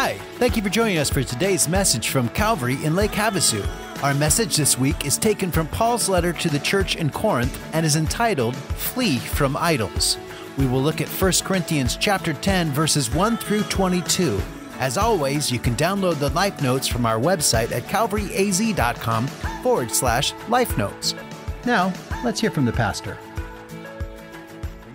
Hi, thank you for joining us for today's message from Calvary in Lake Havasu. Our message this week is taken from Paul's letter to the church in Corinth and is entitled Flee from Idols. We will look at 1 Corinthians chapter 10 verses 1 through 22. As always, you can download the life notes from our website at calvaryaz.com forward slash life notes. Now, let's hear from the pastor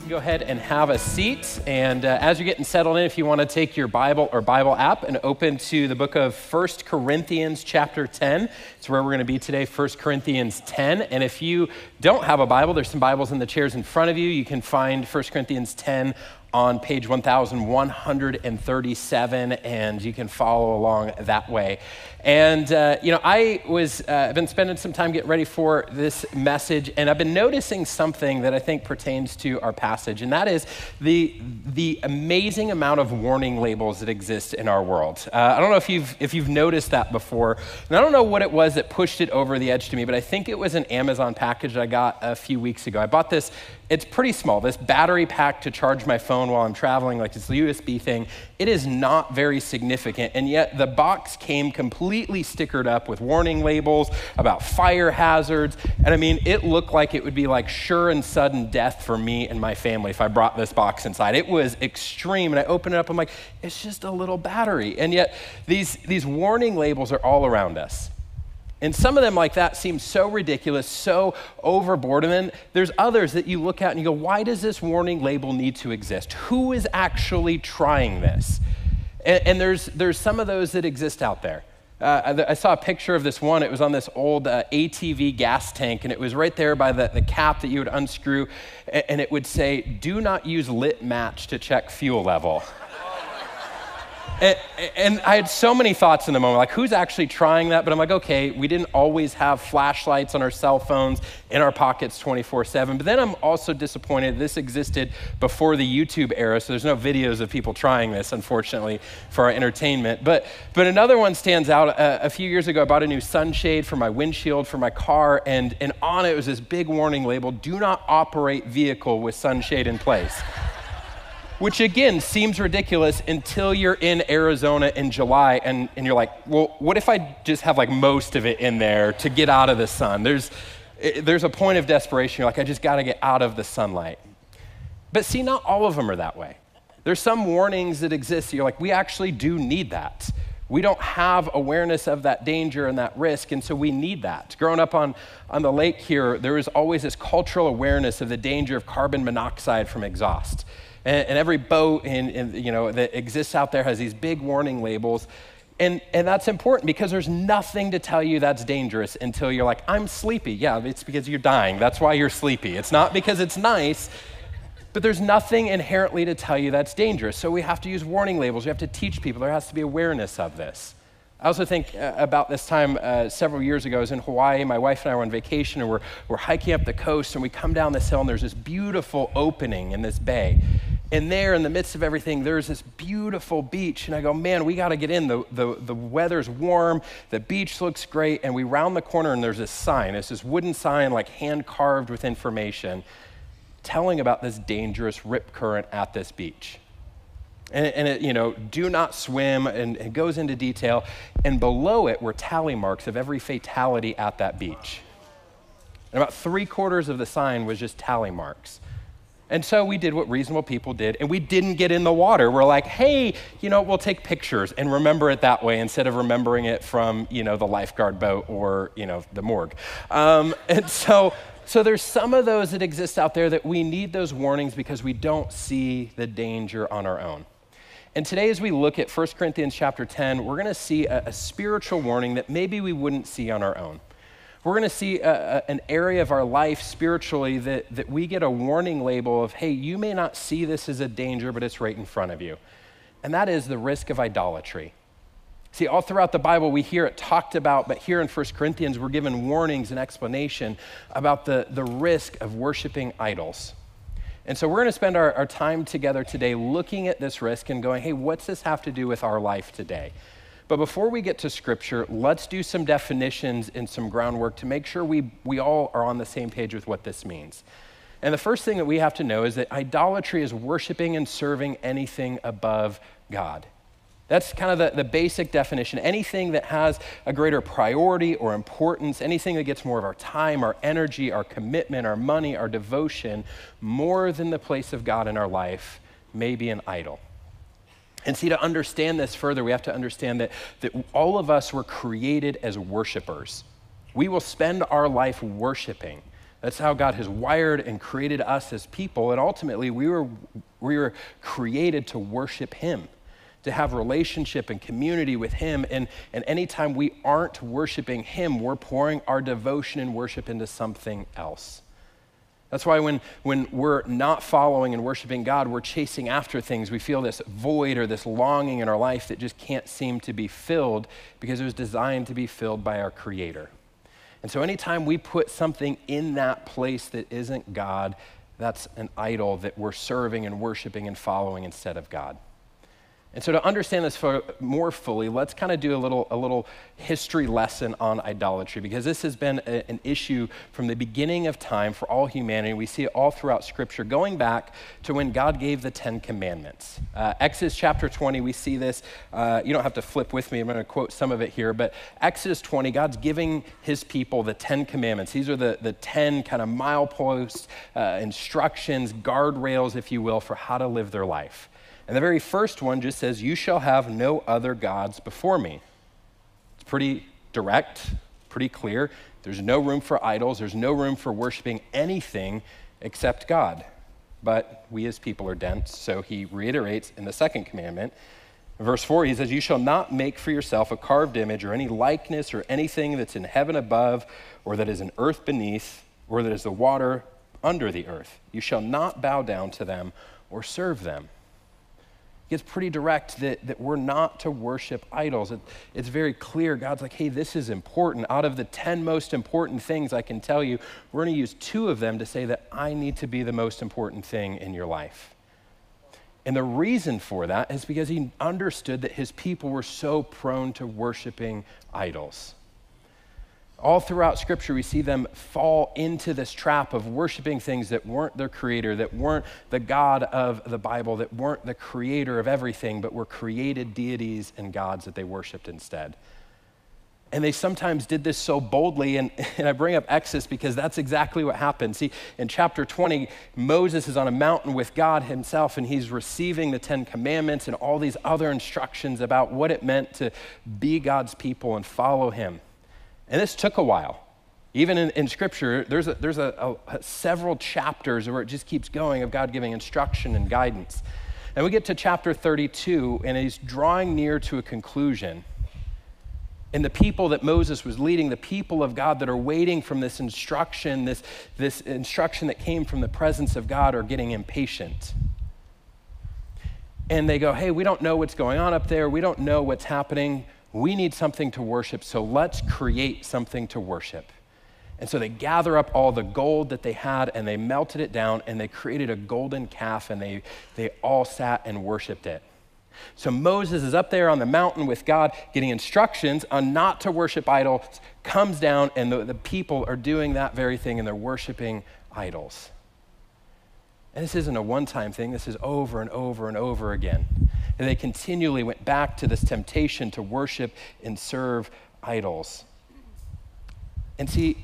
go ahead and have a seat. And uh, as you're getting settled in, if you want to take your Bible or Bible app and open to the book of First Corinthians, chapter 10, it's where we're going to be today, First Corinthians 10. And if you don't have a Bible, there's some Bibles in the chairs in front of you. You can find First Corinthians 10 on page 1137, and you can follow along that way. And, uh, you know, I was, uh, I've been spending some time getting ready for this message, and I've been noticing something that I think pertains to our passage, and that is the, the amazing amount of warning labels that exist in our world. Uh, I don't know if you've, if you've noticed that before, and I don't know what it was that pushed it over the edge to me, but I think it was an Amazon package I got a few weeks ago. I bought this it's pretty small. This battery pack to charge my phone while I'm traveling, like this USB thing, it is not very significant. And yet the box came completely stickered up with warning labels about fire hazards. And I mean, it looked like it would be like sure and sudden death for me and my family if I brought this box inside. It was extreme. And I opened it up, I'm like, it's just a little battery. And yet these, these warning labels are all around us. And some of them, like that, seem so ridiculous, so overboard. And then there's others that you look at and you go, why does this warning label need to exist? Who is actually trying this? And, and there's, there's some of those that exist out there. Uh, I saw a picture of this one. It was on this old uh, ATV gas tank, and it was right there by the, the cap that you would unscrew, and it would say, Do not use lit match to check fuel level. And, and, I had so many thoughts in the moment, like who's actually trying that? But I'm like, okay, we didn't always have flashlights on our cell phones in our pockets 24 7. But then I'm also disappointed this existed before the YouTube era, so there's no videos of people trying this, unfortunately, for our entertainment. But, but another one stands out. Uh, a few years ago, I bought a new sunshade for my windshield for my car, and, and on it was this big warning label do not operate vehicle with sunshade in place which again seems ridiculous until you're in Arizona in July and, and you're like, well, what if I just have like most of it in there to get out of the sun? There's, eh, there's a point of desperation. You're like, I just got to get out of the sunlight. But see, not all of them are that way. There's some warnings that exist. You're like, we actually do need that. We don't have awareness of that danger and that risk, and so we need that. Growing up on, on the lake here, there was always this cultural awareness of the danger of carbon monoxide from exhaust. And, and every boat in, in, you know, that exists out there has these big warning labels. And, and that's important because there's nothing to tell you that's dangerous until you're like, I'm sleepy. Yeah, it's because you're dying. That's why you're sleepy. It's not because it's nice, but there's nothing inherently to tell you that's dangerous. So we have to use warning labels. We have to teach people. There has to be awareness of this. I also think uh, about this time uh, several years ago. I was in Hawaii. My wife and I were on vacation, and we're, we're hiking up the coast, and we come down this hill, and there's this beautiful opening in this bay. And there, in the midst of everything, there's this beautiful beach. And I go, man, we got to get in. The, the, the weather's warm, the beach looks great. And we round the corner, and there's this sign. It's this wooden sign, like hand carved with information, telling about this dangerous rip current at this beach. And, and it, you know, do not swim, and it goes into detail. And below it were tally marks of every fatality at that beach. And about three quarters of the sign was just tally marks. And so we did what reasonable people did, and we didn't get in the water. We're like, hey, you know, we'll take pictures and remember it that way instead of remembering it from, you know, the lifeguard boat or, you know, the morgue. Um, and so, so there's some of those that exist out there that we need those warnings because we don't see the danger on our own. And today, as we look at 1 Corinthians chapter 10, we're going to see a, a spiritual warning that maybe we wouldn't see on our own we're going to see a, a, an area of our life spiritually that, that we get a warning label of, hey, you may not see this as a danger, but it's right in front of you. And that is the risk of idolatry. See, all throughout the Bible, we hear it talked about, but here in 1 Corinthians, we're given warnings and explanation about the, the risk of worshiping idols. And so we're going to spend our, our time together today looking at this risk and going, hey, what's this have to do with our life today? But before we get to scripture, let's do some definitions and some groundwork to make sure we, we all are on the same page with what this means. And the first thing that we have to know is that idolatry is worshiping and serving anything above God. That's kind of the, the basic definition. Anything that has a greater priority or importance, anything that gets more of our time, our energy, our commitment, our money, our devotion, more than the place of God in our life, may be an idol. And see, to understand this further, we have to understand that, that all of us were created as worshipers. We will spend our life worshiping. That's how God has wired and created us as people. And ultimately, we were, we were created to worship Him to have relationship and community with Him. And, and anytime we aren't worshiping Him, we're pouring our devotion and worship into something else. That's why when, when we're not following and worshiping God, we're chasing after things. We feel this void or this longing in our life that just can't seem to be filled because it was designed to be filled by our Creator. And so anytime we put something in that place that isn't God, that's an idol that we're serving and worshiping and following instead of God. And so, to understand this more fully, let's kind of do a little, a little history lesson on idolatry because this has been a, an issue from the beginning of time for all humanity. We see it all throughout Scripture, going back to when God gave the Ten Commandments. Uh, Exodus chapter 20, we see this. Uh, you don't have to flip with me, I'm going to quote some of it here, but Exodus 20, God's giving his people the Ten Commandments. These are the, the 10 kind of mileposts, uh, instructions, guardrails, if you will, for how to live their life. And the very first one just says, You shall have no other gods before me. It's pretty direct, pretty clear. There's no room for idols, there's no room for worshiping anything except God. But we as people are dense, so he reiterates in the second commandment. Verse 4, he says, You shall not make for yourself a carved image or any likeness or anything that's in heaven above, or that is in earth beneath, or that is the water under the earth. You shall not bow down to them or serve them gets pretty direct that, that we're not to worship idols. It, it's very clear. God's like, hey, this is important. Out of the 10 most important things I can tell you, we're going to use two of them to say that I need to be the most important thing in your life. And the reason for that is because he understood that his people were so prone to worshiping idols. All throughout Scripture, we see them fall into this trap of worshiping things that weren't their creator, that weren't the God of the Bible, that weren't the creator of everything, but were created deities and gods that they worshiped instead. And they sometimes did this so boldly. And, and I bring up Exodus because that's exactly what happened. See, in chapter 20, Moses is on a mountain with God himself, and he's receiving the Ten Commandments and all these other instructions about what it meant to be God's people and follow him. And this took a while. Even in, in Scripture, there's, a, there's a, a, several chapters where it just keeps going of God giving instruction and guidance. And we get to chapter 32, and he's drawing near to a conclusion. And the people that Moses was leading, the people of God that are waiting from this instruction, this, this instruction that came from the presence of God, are getting impatient. And they go, Hey, we don't know what's going on up there. We don't know what's happening we need something to worship, so let's create something to worship. And so they gather up all the gold that they had and they melted it down and they created a golden calf and they, they all sat and worshiped it. So Moses is up there on the mountain with God getting instructions on not to worship idols, comes down, and the, the people are doing that very thing and they're worshiping idols. And this isn't a one time thing, this is over and over and over again. And they continually went back to this temptation to worship and serve idols. And see,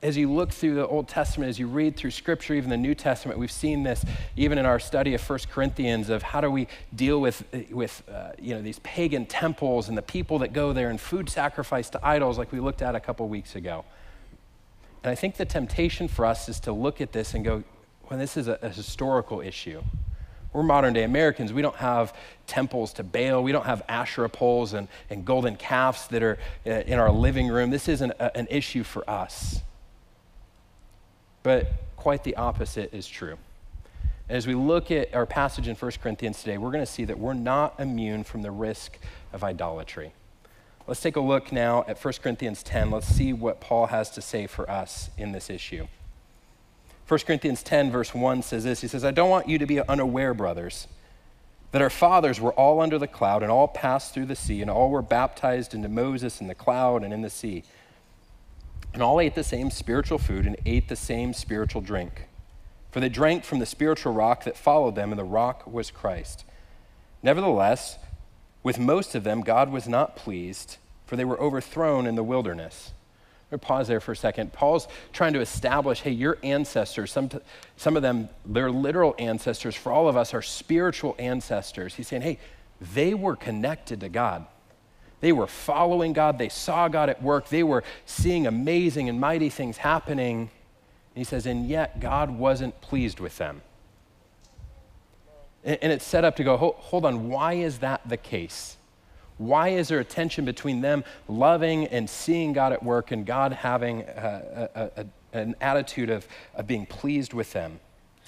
as you look through the Old Testament, as you read through Scripture, even the New Testament, we've seen this even in our study of 1 Corinthians of how do we deal with, with uh, you know, these pagan temples and the people that go there and food sacrifice to idols, like we looked at a couple weeks ago. And I think the temptation for us is to look at this and go, well, this is a, a historical issue. We're modern day Americans. We don't have temples to Baal. We don't have Asherah poles and, and golden calves that are uh, in our living room. This isn't a, an issue for us. But quite the opposite is true. As we look at our passage in 1 Corinthians today, we're going to see that we're not immune from the risk of idolatry. Let's take a look now at 1 Corinthians 10. Let's see what Paul has to say for us in this issue. 1 Corinthians 10, verse 1 says this He says, I don't want you to be unaware, brothers, that our fathers were all under the cloud and all passed through the sea, and all were baptized into Moses in the cloud and in the sea. And all ate the same spiritual food and ate the same spiritual drink. For they drank from the spiritual rock that followed them, and the rock was Christ. Nevertheless, With most of them, God was not pleased, for they were overthrown in the wilderness. Pause there for a second. Paul's trying to establish hey, your ancestors, some, some of them, they're literal ancestors. For all of us, are spiritual ancestors. He's saying, hey, they were connected to God. They were following God. They saw God at work. They were seeing amazing and mighty things happening. And he says, and yet God wasn't pleased with them. And, and it's set up to go, hold on, why is that the case? Why is there a tension between them loving and seeing God at work and God having a, a, a, an attitude of, of being pleased with them?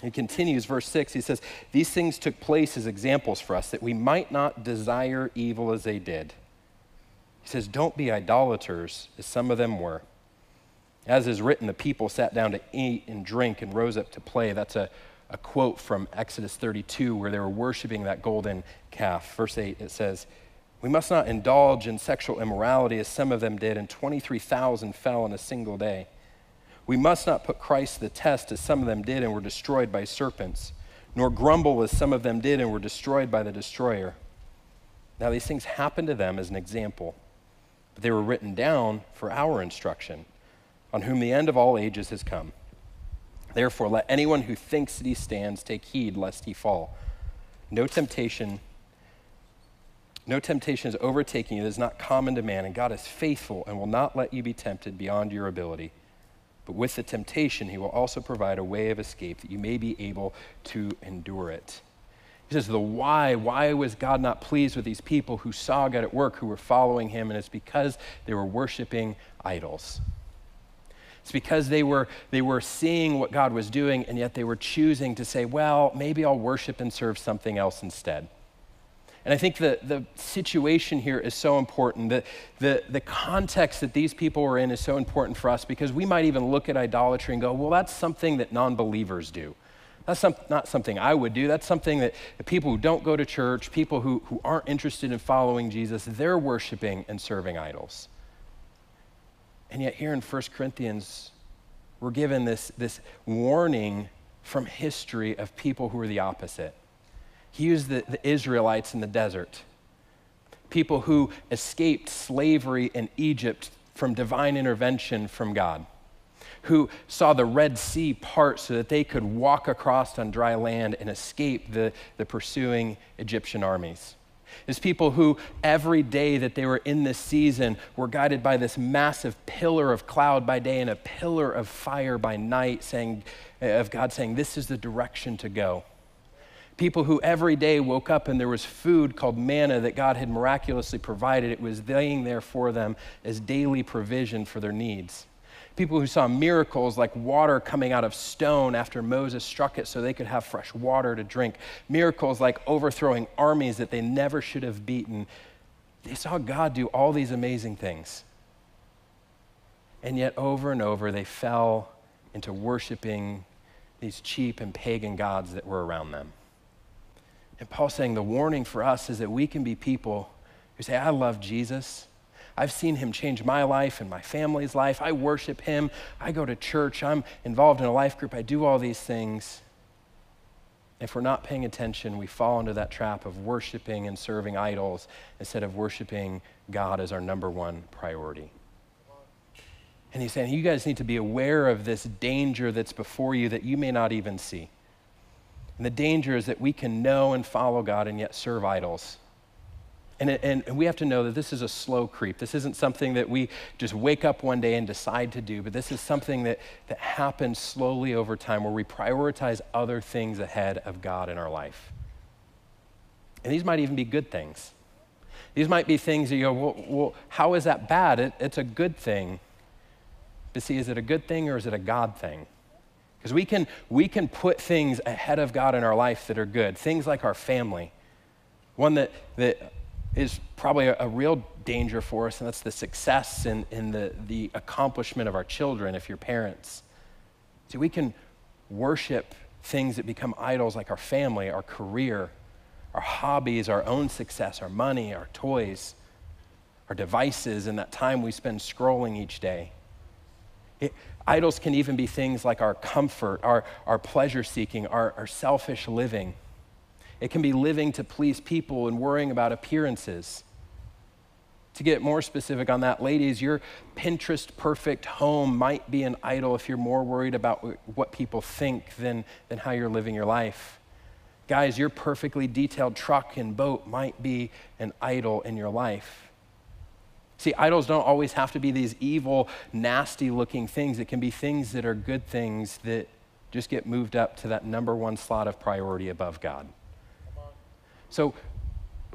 He continues, verse 6, he says, These things took place as examples for us that we might not desire evil as they did. He says, Don't be idolaters, as some of them were. As is written, the people sat down to eat and drink and rose up to play. That's a, a quote from Exodus 32 where they were worshiping that golden calf. Verse 8, it says, We must not indulge in sexual immorality as some of them did, and 23,000 fell in a single day. We must not put Christ to the test as some of them did and were destroyed by serpents, nor grumble as some of them did and were destroyed by the destroyer. Now, these things happened to them as an example, but they were written down for our instruction, on whom the end of all ages has come. Therefore, let anyone who thinks that he stands take heed lest he fall. No temptation, no temptation is overtaking you that is not common to man, and God is faithful and will not let you be tempted beyond your ability. But with the temptation, he will also provide a way of escape that you may be able to endure it. He says, The why, why was God not pleased with these people who saw God at work, who were following him? And it's because they were worshiping idols. It's because they were, they were seeing what God was doing, and yet they were choosing to say, Well, maybe I'll worship and serve something else instead. And I think the, the situation here is so important. The, the, the context that these people were in is so important for us because we might even look at idolatry and go, well, that's something that non believers do. That's some, not something I would do. That's something that the people who don't go to church, people who, who aren't interested in following Jesus, they're worshiping and serving idols. And yet, here in 1 Corinthians, we're given this, this warning from history of people who are the opposite. He used the, the Israelites in the desert, people who escaped slavery in Egypt from divine intervention from God, who saw the Red Sea part so that they could walk across on dry land and escape the, the pursuing Egyptian armies. Is people who every day that they were in this season were guided by this massive pillar of cloud by day and a pillar of fire by night, saying, of God saying, This is the direction to go people who every day woke up and there was food called manna that God had miraculously provided. It was laying there for them as daily provision for their needs. People who saw miracles like water coming out of stone after Moses struck it so they could have fresh water to drink. Miracles like overthrowing armies that they never should have beaten. They saw God do all these amazing things. And yet, over and over, they fell into worshiping these cheap and pagan gods that were around them. And Paul's saying the warning for us is that we can be people who say, I love Jesus. I've seen him change my life and my family's life. I worship him. I go to church. I'm involved in a life group. I do all these things. If we're not paying attention, we fall into that trap of worshiping and serving idols instead of worshiping God as our number one priority. And he's saying, You guys need to be aware of this danger that's before you that you may not even see. And the danger is that we can know and follow God and yet serve idols. And, and, we have to know that this is a slow creep. This isn't something that we just wake up one day and decide to do, but this is something that, that happens slowly over time where we prioritize other things ahead of God in our life. And these might even be good things. These might be things that you go, well, well how is that bad? It, it's a good thing. But see, is it a good thing or is it a God thing? Because we can, we can put things ahead of God in our life that are good, things like our family. One that, that is probably a, a real danger for us, and that's the success and, and the, the accomplishment of our children if you're parents. See, we can worship things that become idols like our family, our career, our hobbies, our own success, our money, our toys, our devices, and that time we spend scrolling each day. It, idols can even be things like our comfort, our, our pleasure seeking, our, our selfish living. It can be living to please people and worrying about appearances. To get more specific on that, ladies, your Pinterest perfect home might be an idol if you're more worried about what people think than, than how you're living your life. Guys, your perfectly detailed truck and boat might be an idol in your life. See, idols don't always have to be these evil, nasty looking things. It can be things that are good things that just get moved up to that number one slot of priority above God. So,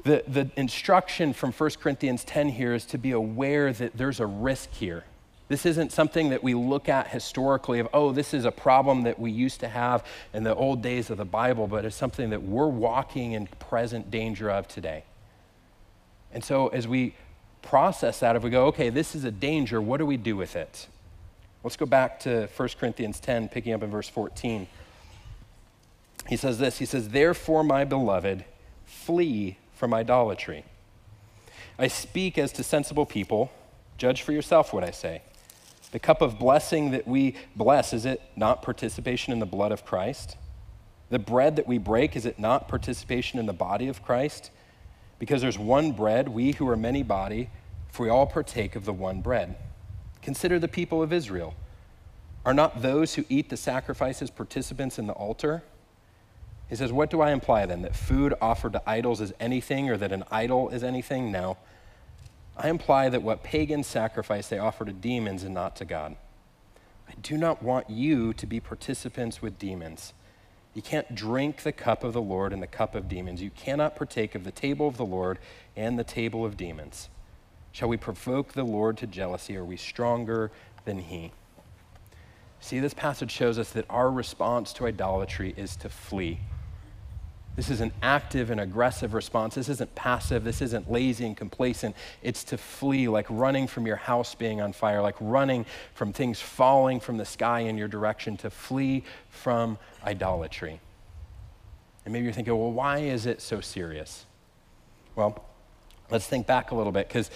the, the instruction from 1 Corinthians 10 here is to be aware that there's a risk here. This isn't something that we look at historically of, oh, this is a problem that we used to have in the old days of the Bible, but it's something that we're walking in present danger of today. And so as we process that, if we go, okay, this is a danger, what do we do with it? Let's go back to 1 Corinthians 10, picking up in verse 14. He says this He says, Therefore, my beloved, flee from idolatry. I speak as to sensible people. Judge for yourself what I say. The cup of blessing that we bless, is it not participation in the blood of Christ? The bread that we break, is it not participation in the body of Christ? Because there's one bread, we who are many body, for we all partake of the one bread. Consider the people of Israel. Are not those who eat the sacrifices participants in the altar? He says, What do I imply then? That food offered to idols is anything or that an idol is anything? No. I imply that what pagans sacrifice they offer to demons and not to God. I do not want you to be participants with demons. You can't drink the cup of the Lord and the cup of demons. You cannot partake of the table of the Lord and the table of demons. Shall we provoke the Lord to jealousy? Are we stronger than he? See, this passage shows us that our response to idolatry is to flee. This is an active and aggressive response. This isn't passive. This isn't lazy and complacent. It's to flee, like running from your house being on fire, like running from things falling from the sky in your direction, to flee from idolatry. And maybe you're thinking, well, why is it so serious? Well, let's think back a little bit because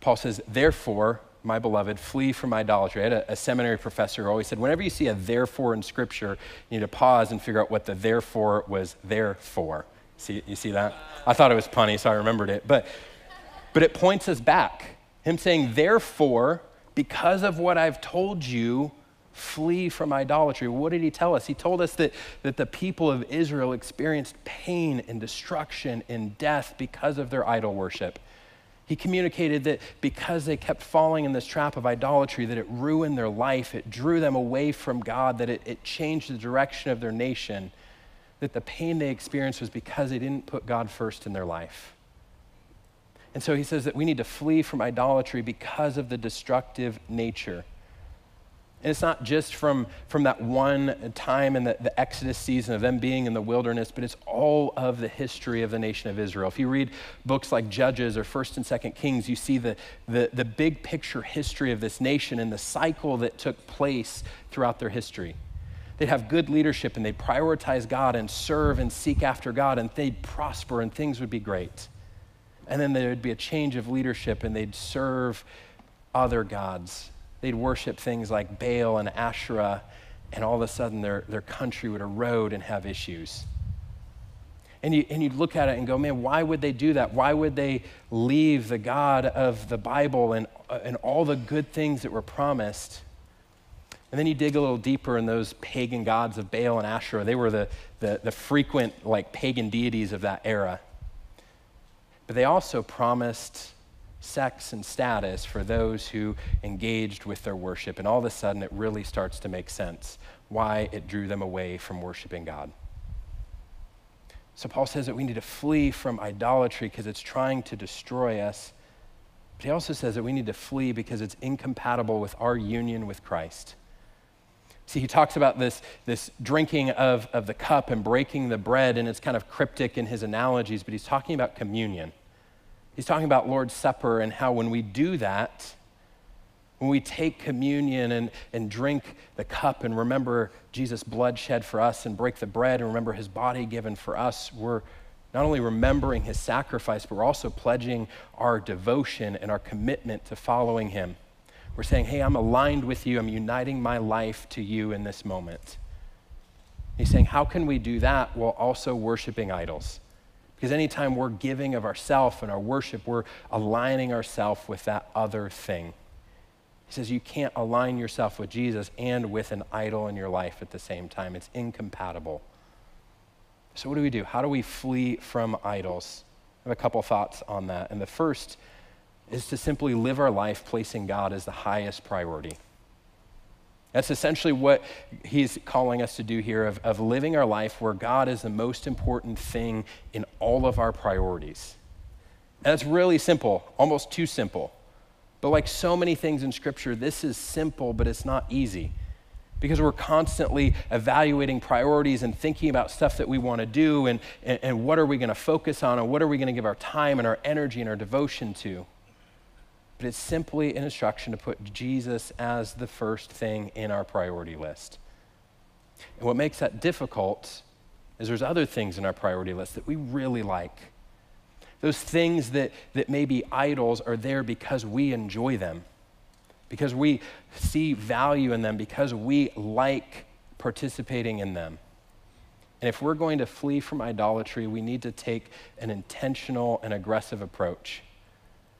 Paul says, therefore, my beloved, flee from idolatry. I had a, a, seminary professor who always said, whenever you see a therefore in Scripture, you need to pause and figure out what the therefore was there for. See, you see that? I thought it was punny, so I remembered it. But, but it points us back. Him saying, therefore, because of what I've told you, flee from idolatry. What did he tell us? He told us that, that the people of Israel experienced pain and destruction and death because of their idol worship. He communicated that because they kept falling in this trap of idolatry, that it ruined their life, it drew them away from God, that it, it changed the direction of their nation, that the pain they experienced was because they didn't put God first in their life. And so he says that we need to flee from idolatry because of the destructive nature and it's not just from, from that one time in the, the Exodus season of them being in the wilderness, but it's all of the history of the nation of Israel. If you read books like Judges or 1st and 2nd Kings, you see the, the, the big picture history of this nation and the cycle that took place throughout their history. They'd have good leadership and they'd prioritize God and serve and seek after God, and they'd prosper and things would be great. And then there'd be a change of leadership and they'd serve other gods they'd worship things like Baal and Asherah, and all of a sudden their, their country would erode and have issues. And, you, and you'd look at it and go, man, why would they do that? Why would they leave the God of the Bible and, uh, and all the good things that were promised? And then you dig a little deeper in those pagan gods of Baal and Asherah. They were the, the, the frequent like pagan deities of that era. But they also promised sex and status for those who engaged with their worship. And all of a sudden, it really starts to make sense why it drew them away from worshiping God. So, Paul says that we need to flee from idolatry because it's trying to destroy us. But he also says that we need to flee because it's incompatible with our union with Christ. See, he talks about this, this drinking of, of the cup and breaking the bread, and it's kind of cryptic in his analogies, but he's talking about communion. He's talking about Lord's Supper and how when we do that, when we take communion and, and drink the cup and remember Jesus' blood shed for us and break the bread and remember his body given for us, we're not only remembering his sacrifice, but we're also pledging our devotion and our commitment to following him. We're saying, hey, I'm aligned with you. I'm uniting my life to you in this moment. He's saying, how can we do that while also worshiping idols? Because anytime we're giving of ourself and our worship, we're aligning ourselves with that other thing. He says you can't align yourself with Jesus and with an idol in your life at the same time. It's incompatible. So, what do we do? How do we flee from idols? I have a couple thoughts on that. And the first is to simply live our life placing God as the highest priority. That's essentially what he's calling us to do here of, of living our life where God is the most important thing in all of our priorities. And that's really simple, almost too simple. But like so many things in Scripture, this is simple, but it's not easy because we're constantly evaluating priorities and thinking about stuff that we want to do and, and, and what are we going to focus on and what are we going to give our time and our energy and our devotion to. But it's simply an instruction to put Jesus as the first thing in our priority list. And what makes that difficult is there's other things in our priority list that we really like. Those things that, that maybe idols are there because we enjoy them, because we see value in them, because we like participating in them. And if we're going to flee from idolatry, we need to take an intentional and aggressive approach.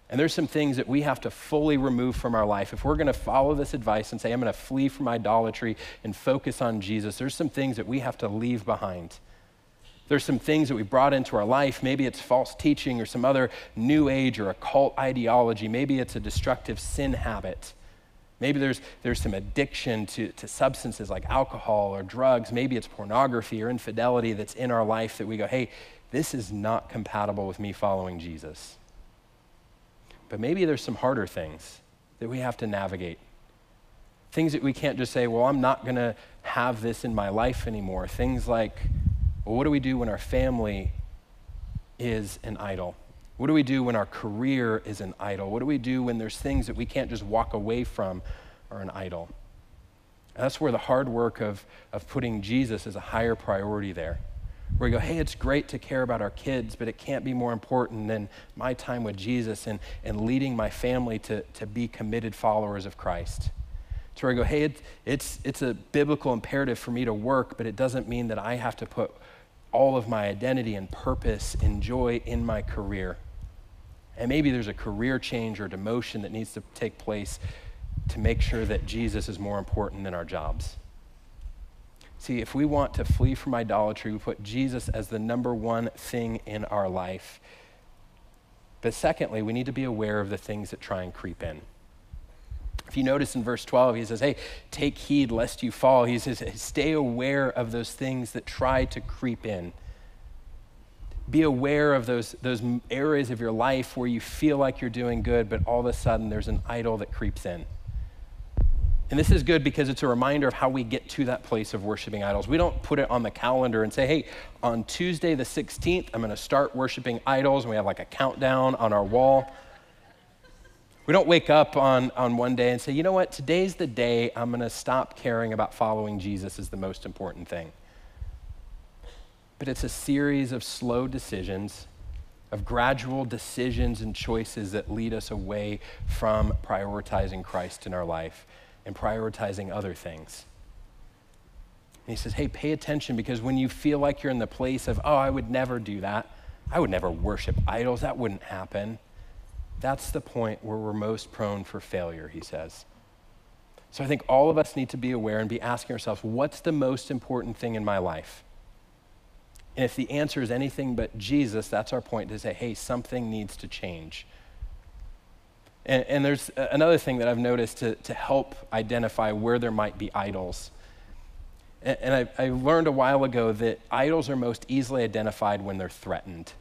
And there's some things that we have to fully remove from our life. If we're going to follow this advice and say, I'm going to flee from idolatry and focus on Jesus, there's some things that we have to leave behind. There's some things that we brought into our life. Maybe it's false teaching or some other new age or occult ideology. Maybe it's a destructive sin habit. Maybe there's, there's some addiction to, to substances like alcohol or drugs. Maybe it's pornography or infidelity that's in our life that we go, hey, this is not compatible with me following Jesus. But maybe there's some harder things that we have to navigate. Things that we can't just say, well, I'm not going to have this in my life anymore. Things like, well, what do we do when our family is an idol? What do we do when our career is an idol? What do we do when there's things that we can't just walk away from are an idol? And that's where the hard work of, of putting Jesus as a higher priority there where we go, hey, it's great to care about our kids, but it can't be more important than my time with Jesus and, and leading my family to, to be committed followers of Christ. It's where I go, hey, it, it's, it's a biblical imperative for me to work, but it doesn't mean that I have to put all of my identity and purpose and joy in my career. And maybe there's a career change or demotion that needs to take place to make sure that Jesus is more important than our jobs. See, if we want to flee from idolatry, we put Jesus as the number one thing in our life. But secondly, we need to be aware of the things that try and creep in. If you notice in verse 12, he says, Hey, take heed lest you fall. He says, Stay aware of those things that try to creep in. Be aware of those, those areas of your life where you feel like you're doing good, but all of a sudden there's an idol that creeps in. And this is good because it's a reminder of how we get to that place of worshiping idols. We don't put it on the calendar and say, hey, on Tuesday the 16th, I'm going to start worshiping idols, and we have like a countdown on our wall. We don't wake up on, on one day and say, you know what, today's the day I'm going to stop caring about following Jesus as the most important thing. But it's a series of slow decisions, of gradual decisions and choices that lead us away from prioritizing Christ in our life and prioritizing other things. And he says, hey, pay attention because when you feel like you're in the place of, oh, I would never do that, I would never worship idols, that wouldn't happen. That's the point where we're most prone for failure, he says. So I think all of us need to be aware and be asking ourselves, what's the most important thing in my life? And if the answer is anything but Jesus, that's our point to say, hey, something needs to change. And, and there's another thing that I've noticed to, to help identify where there might be idols. And, and I, I learned a while ago that idols are most easily identified when they're threatened.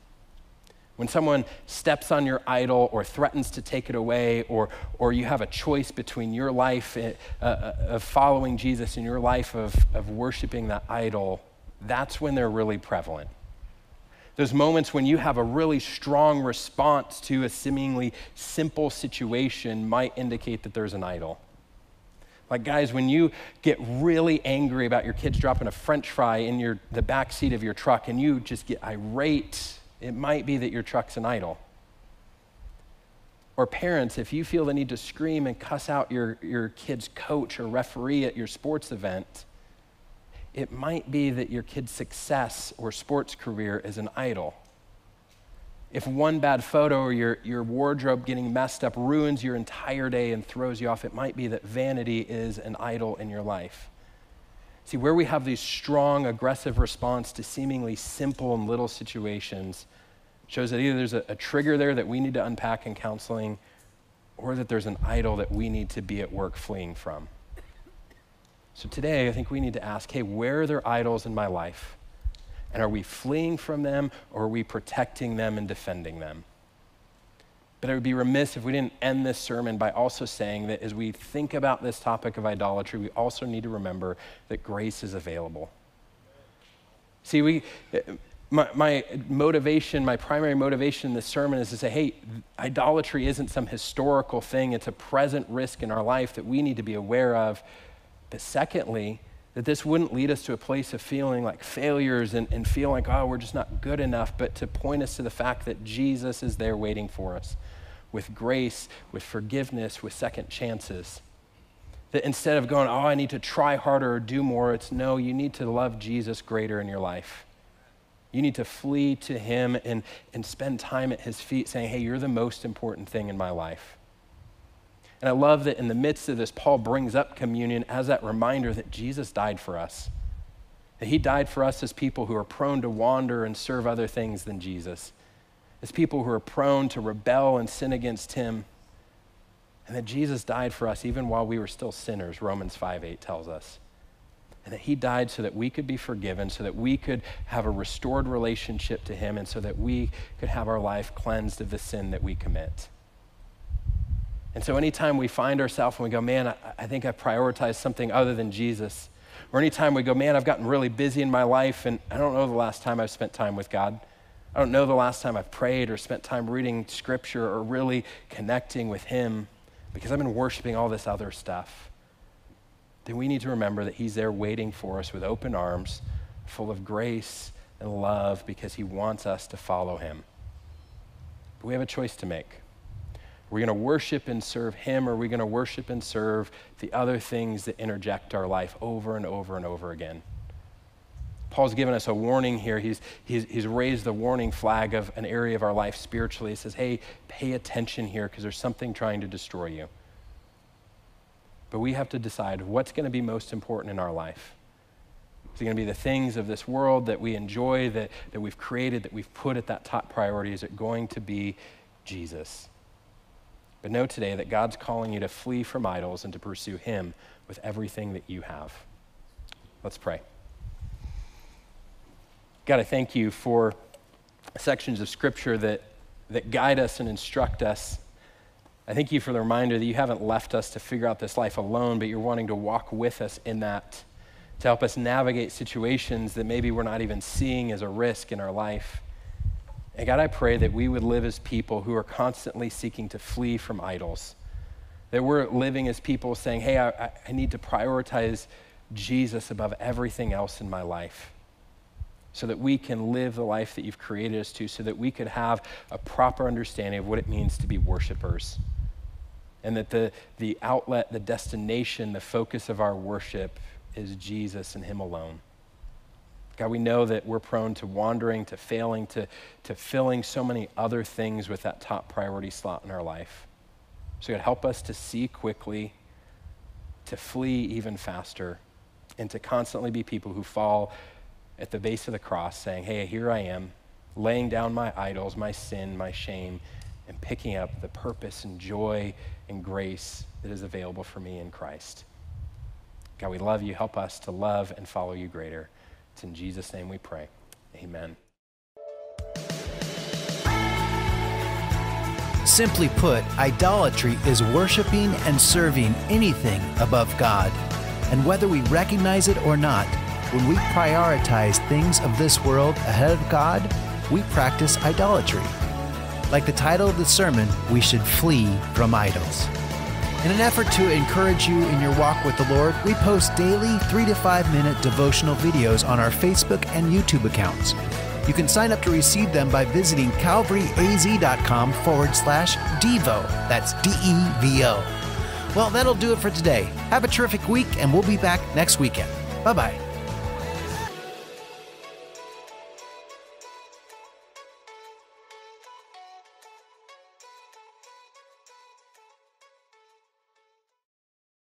When someone steps on your idol or threatens to take it away, or, or you have a choice between your life eh, uh, uh, of following Jesus and your life of, of worshiping that idol, that's when they're really prevalent those moments when you have a really strong response to a seemingly simple situation might indicate that there's an idol. Like, guys, when you get really angry about your kids dropping a french fry in your, the back seat of your truck and you just get irate, it might be that your truck's an idol. Or parents, if you feel the need to scream and cuss out your, your kid's coach or referee at your sports event, it might be that your kid's success or sports career is an idol. if one bad photo or your, your wardrobe getting messed up ruins your entire day and throws you off, it might be that vanity is an idol in your life. See, where we have these strong, aggressive response to seemingly simple and little situations shows that either there's a, a trigger there that we need to unpack in counseling or that there's an idol that we need to be at work fleeing from. So today, I think we need to ask hey, where are there idols in my life? And are we fleeing from them or are we protecting them and defending them? But I would be remiss if we didn't end this sermon by also saying that as we think about this topic of idolatry, we also need to remember that grace is available. See, we, my, my, motivation, my primary motivation in this sermon is to say, hey, idolatry isn't some historical thing, it's a present risk in our life that we need to be aware of. But secondly, that this wouldn't lead us to a place of feeling like failures and, and feel like, oh, we're just not good enough, but to point us to the fact that Jesus is there waiting for us with grace, with forgiveness, with second chances. That instead of going, oh, I need to try harder or do more, it's no, you need to love Jesus greater in your life. You need to flee to him and, and spend time at his feet saying, hey, you're the most important thing in my life. And I love that in the midst of this, Paul brings up communion as that reminder that Jesus died for us. That he died for us as people who are prone to wander and serve other things than Jesus, as people who are prone to rebel and sin against him. And that Jesus died for us even while we were still sinners, Romans 5 8 tells us. And that he died so that we could be forgiven, so that we could have a restored relationship to him, and so that we could have our life cleansed of the sin that we commit. And so, anytime we find ourselves and we go, man, I, I think I've prioritized something other than Jesus, or anytime we go, man, I've gotten really busy in my life and I don't know the last time I've spent time with God. I don't know the last time I've prayed or spent time reading scripture or really connecting with Him because I've been worshiping all this other stuff. Then we need to remember that He's there waiting for us with open arms, full of grace and love because He wants us to follow Him. But we have a choice to make. We going to worship and serve Him, or are we going to worship and serve the other things that interject our life over and over and over again? Paul's given us a warning here. He's, he's, he's raised the warning flag of an area of our life spiritually. He says, hey, pay attention here because there's something trying to destroy you. But we have to decide what's going to be most important in our life. Is it going to be the things of this world that we enjoy, that, that we've created, that we've put at that top priority? Is it going to be Jesus? But know today that God's calling you to flee from idols and to pursue Him with everything that you have. Let's pray. God, I thank you for sections of Scripture that, that guide us and instruct us. I thank you for the reminder that you haven't left us to figure out this life alone, but you're wanting to walk with us in that, to help us navigate situations that maybe we're not even seeing as a risk in our life. And God, I pray that we would live as people who are constantly seeking to flee from idols. That we're living as people saying, hey, I, I need to prioritize Jesus above everything else in my life so that we can live the life that you've created us to, so that we could have a proper understanding of what it means to be worshipers. And that the, the outlet, the destination, the focus of our worship is Jesus and Him alone. God, we know that we're prone to wandering, to failing, to, to filling so many other things with that top priority slot in our life. So, God, help us to see quickly, to flee even faster, and to constantly be people who fall at the base of the cross saying, Hey, here I am, laying down my idols, my sin, my shame, and picking up the purpose and joy and grace that is available for me in Christ. God, we love you. Help us to love and follow you greater. It's in Jesus' name we pray. Amen. Simply put, idolatry is worshiping and serving anything above God. And whether we recognize it or not, when we prioritize things of this world ahead of God, we practice idolatry. Like the title of the sermon, we should flee from idols. In an effort to encourage you in your walk with the Lord, we post daily three to five minute devotional videos on our Facebook and YouTube accounts. You can sign up to receive them by visiting calvaryaz.com forward slash Devo. That's D E V O. Well, that'll do it for today. Have a terrific week, and we'll be back next weekend. Bye bye.